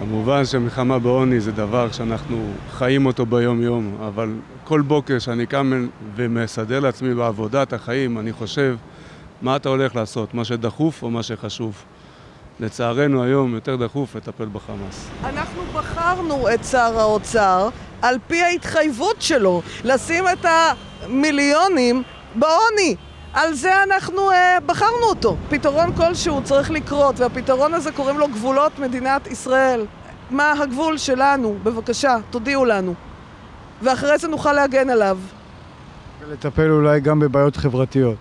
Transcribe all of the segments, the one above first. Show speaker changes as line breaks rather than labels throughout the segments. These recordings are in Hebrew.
כמובן שמלחמה בעוני זה דבר שאנחנו חיים אותו ביום-יום, אבל כל בוקר שאני קם ומסדר לעצמי בעבודת החיים, אני חושב מה אתה הולך לעשות, מה שדחוף או מה שחשוב. לצערנו היום יותר דחוף לטפל בחמאס.
אנחנו בחרנו את שר האוצר על פי ההתחייבות שלו לשים את המיליונים בעוני. על זה אנחנו אה, בחרנו אותו. פתרון כלשהו צריך לקרות, והפתרון הזה קוראים לו גבולות מדינת ישראל. מה הגבול שלנו? בבקשה, תודיעו לנו. ואחרי זה נוכל להגן עליו.
ולטפל אולי גם בבעיות חברתיות.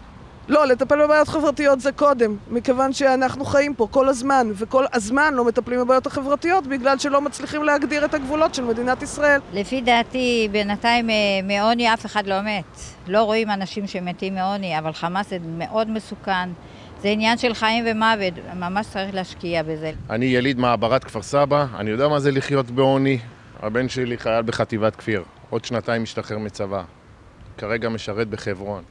לא, לטפל בבעיות חברתיות זה קודם, מכיוון שאנחנו חיים פה כל הזמן, וכל הזמן לא מטפלים בבעיות החברתיות בגלל שלא מצליחים להגדיר את הגבולות של מדינת ישראל.
לפי דעתי, בינתיים אה, מעוני אף אחד לא מת. לא רואים אנשים שמתים מעוני, אבל חמאס זה מאוד מסוכן. זה עניין של חיים ומוות, ממש צריך להשקיע בזה.
אני יליד מעברת כפר סבא, אני יודע מה זה לחיות בעוני. הבן שלי חייל בחטיבת כפיר, עוד שנתיים משתחרר מצבא. כרגע משרת בחברון.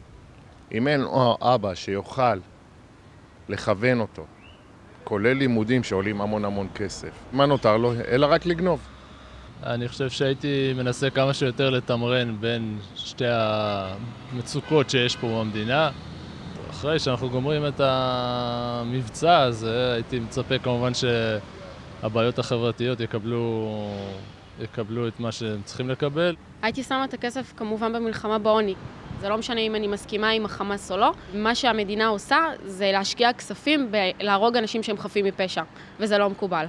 אם אין אבא שיוכל לכוון אותו, כולל לימודים שעולים המון המון כסף, מה נותר לו? אלא רק לגנוב.
אני חושב שהייתי מנסה כמה שיותר לתמרן בין שתי המצוקות שיש פה במדינה. אחרי שאנחנו גומרים את המבצע הזה, הייתי מצפה כמובן שהבעיות החברתיות יקבלו, יקבלו את מה שהם צריכים לקבל.
הייתי שמה את הכסף כמובן במלחמה בעוני. זה לא משנה אם אני מסכימה עם החמאס או לא. מה שהמדינה עושה זה להשקיע כספים בלהרוג אנשים שהם חפים מפשע, וזה לא מקובל.